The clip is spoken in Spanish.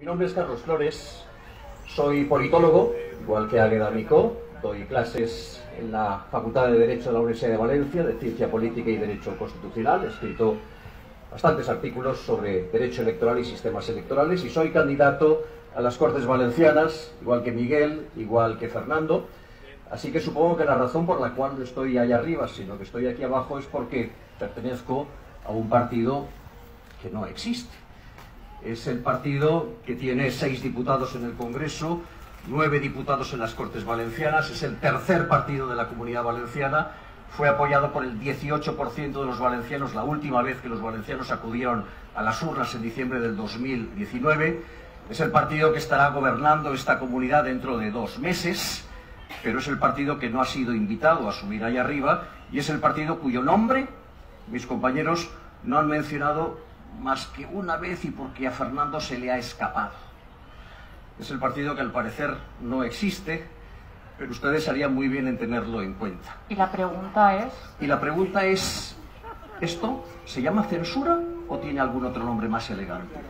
Mi nombre es Carlos Flores, soy politólogo, igual que Águeda Micó, doy clases en la Facultad de Derecho de la Universidad de Valencia, de Ciencia Política y Derecho Constitucional, he escrito bastantes artículos sobre derecho electoral y sistemas electorales y soy candidato a las Cortes Valencianas, igual que Miguel, igual que Fernando, así que supongo que la razón por la cual no estoy allá arriba, sino que estoy aquí abajo es porque pertenezco a un partido que no existe es el partido que tiene seis diputados en el Congreso, nueve diputados en las Cortes Valencianas, es el tercer partido de la Comunidad Valenciana, fue apoyado por el 18% de los valencianos la última vez que los valencianos acudieron a las urnas en diciembre del 2019, es el partido que estará gobernando esta comunidad dentro de dos meses, pero es el partido que no ha sido invitado a subir ahí arriba y es el partido cuyo nombre mis compañeros no han mencionado más que una vez y porque a Fernando se le ha escapado. Es el partido que al parecer no existe, pero ustedes harían muy bien en tenerlo en cuenta. Y la pregunta es... Y la pregunta es, ¿esto se llama censura o tiene algún otro nombre más elegante?